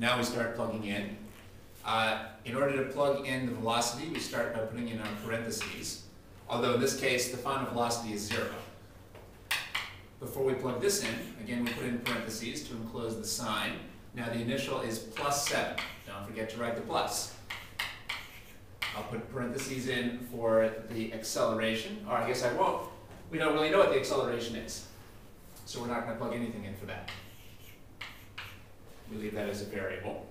Now we start plugging in. Uh, in order to plug in the velocity, we start by putting in our parentheses. Although in this case, the final velocity is zero. Before we plug this in, again, we put in parentheses to enclose the sign. Now the initial is plus seven. Don't forget to write the plus. I'll put parentheses in for the acceleration, or I guess I won't. We don't really know what the acceleration is. So we're not going to plug anything in for that. We leave that as a variable.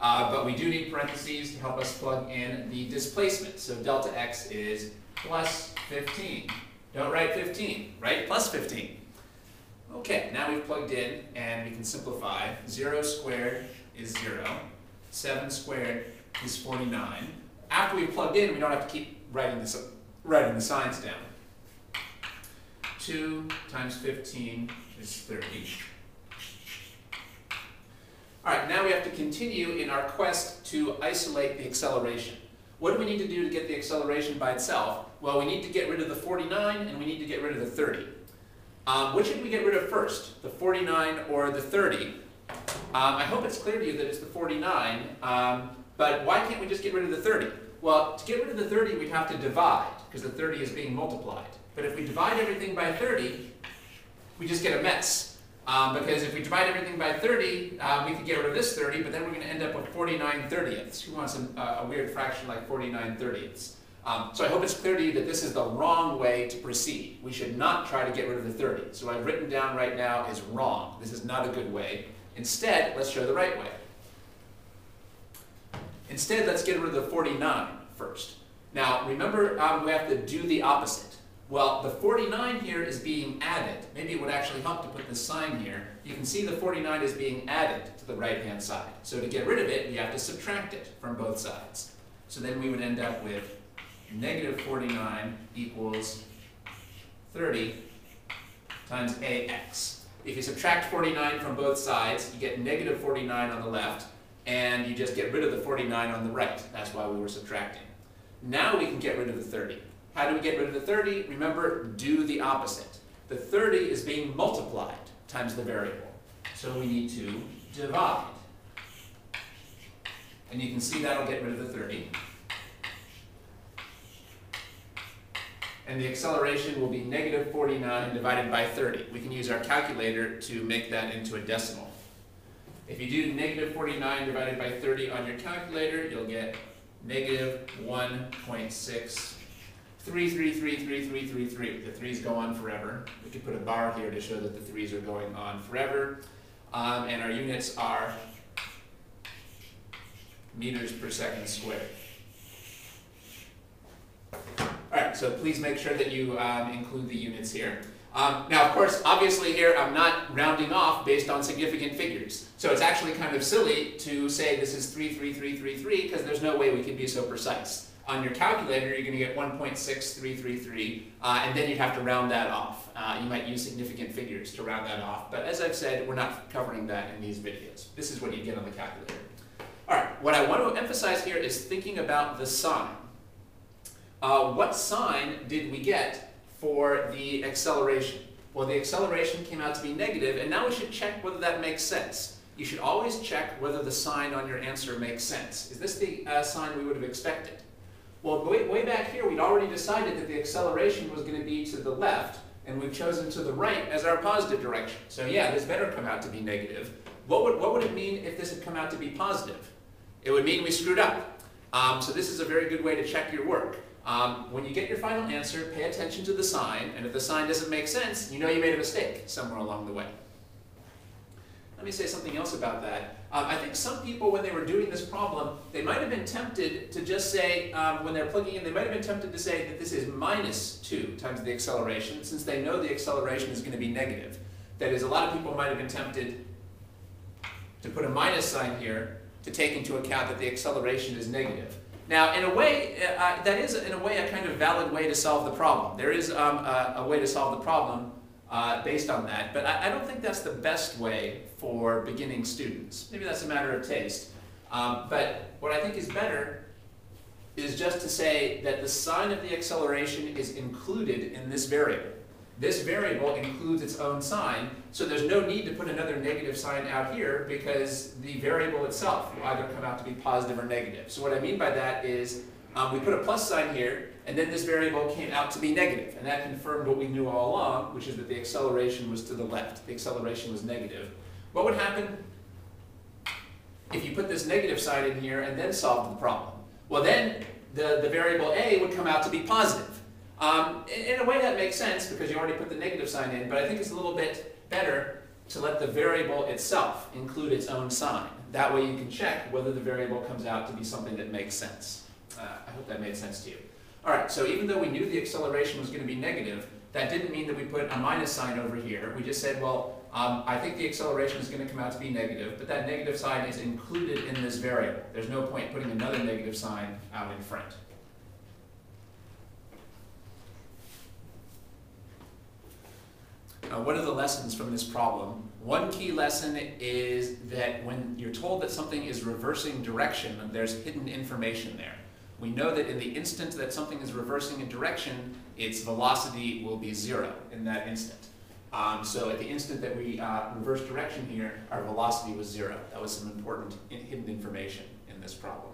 Uh, but we do need parentheses to help us plug in the displacement. So delta x is plus 15. Don't write 15, write Plus 15. Okay, now we've plugged in and we can simplify. 0 squared is 0. 7 squared is 49. After we've plugged in, we don't have to keep writing, writing the signs down. 2 times 15 is 30. All right, now we have to continue in our quest to isolate the acceleration. What do we need to do to get the acceleration by itself? Well, we need to get rid of the 49 and we need to get rid of the 30. Um, which should we get rid of first, the 49 or the 30? Um, I hope it's clear to you that it's the 49, um, but why can't we just get rid of the 30? Well, to get rid of the 30, we'd have to divide, because the 30 is being multiplied. But if we divide everything by 30, we just get a mess. Um, because if we divide everything by 30, um, we could get rid of this 30, but then we're going to end up with 49 thirtieths. Who wants a, uh, a weird fraction like 49 thirtieths? Um, so I hope it's clear to you that this is the wrong way to proceed. We should not try to get rid of the 30. So what I've written down right now is wrong. This is not a good way. Instead, let's show the right way. Instead, let's get rid of the 49 first. Now, remember, um, we have to do the opposite. Well, the 49 here is being added. Maybe it would actually help to put the sign here. You can see the 49 is being added to the right-hand side. So to get rid of it, we have to subtract it from both sides. So then we would end up with negative 49 equals 30 times ax. If you subtract 49 from both sides, you get negative 49 on the left, and you just get rid of the 49 on the right. That's why we were subtracting. Now we can get rid of the 30. How do we get rid of the 30? Remember, do the opposite. The 30 is being multiplied times the variable. So we need to divide. And you can see that'll get rid of the 30. and the acceleration will be negative 49 divided by 30. We can use our calculator to make that into a decimal. If you do negative 49 divided by 30 on your calculator, you'll get negative 1.63333333. The threes go on forever. We could put a bar here to show that the threes are going on forever. Um, and our units are meters per second squared. All right, so please make sure that you um, include the units here. Um, now, of course, obviously here I'm not rounding off based on significant figures. So it's actually kind of silly to say this is 33333 because there's no way we can be so precise. On your calculator, you're going to get 1.6333, uh, and then you'd have to round that off. Uh, you might use significant figures to round that off, but as I've said, we're not covering that in these videos. This is what you get on the calculator. All right, what I want to emphasize here is thinking about the sign uh, what sign did we get for the acceleration? Well, the acceleration came out to be negative, and now we should check whether that makes sense. You should always check whether the sign on your answer makes sense. Is this the uh, sign we would have expected? Well, way, way back here, we'd already decided that the acceleration was going to be to the left, and we've chosen to the right as our positive direction. So yeah, this better come out to be negative. What would, what would it mean if this had come out to be positive? It would mean we screwed up. Um, so this is a very good way to check your work. Um, when you get your final answer, pay attention to the sign, and if the sign doesn't make sense, you know you made a mistake somewhere along the way. Let me say something else about that. Um, I think some people, when they were doing this problem, they might have been tempted to just say, um, when they're plugging in, they might have been tempted to say that this is minus 2 times the acceleration, since they know the acceleration is going to be negative. That is, a lot of people might have been tempted to put a minus sign here to take into account that the acceleration is negative. Now, in a way, uh, that is, in a way, a kind of valid way to solve the problem. There is um, a, a, way to solve the problem uh, based on that, but I, I, don't think that's the best way for beginning students. Maybe that's a matter of taste. Um, but what I think is better is just to say that the sign of the acceleration is included in this variable. This variable includes its own sign, so there's no need to put another negative sign out here because the variable itself will either come out to be positive or negative. So what I mean by that is um, we put a plus sign here, and then this variable came out to be negative, and that confirmed what we knew all along, which is that the acceleration was to the left. The acceleration was negative. What would happen if you put this negative sign in here and then solved the problem? Well, then the, the variable a would come out to be positive. Um, in, in a way that makes sense because you already put the negative sign in, but I think it's a little bit better to let the variable itself include its own sign. That way you can check whether the variable comes out to be something that makes sense. Uh, I hope that made sense to you. All right, so even though we knew the acceleration was going to be negative, that didn't mean that we put a minus sign over here. We just said, well, um, I think the acceleration is going to come out to be negative, but that negative sign is included in this variable. There's no point putting another negative sign out in front. What are the lessons from this problem? One key lesson is that when you're told that something is reversing direction, there's hidden information there. We know that in the instant that something is reversing in direction, its velocity will be zero in that instant. Um, so at the instant that we uh, reverse direction here, our velocity was zero. That was some important in hidden information in this problem.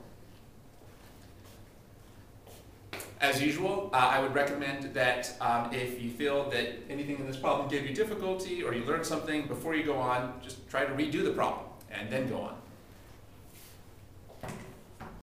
As usual, uh, I would recommend that um, if you feel that anything in this problem gave you difficulty or you learned something before you go on, just try to redo the problem and then go on.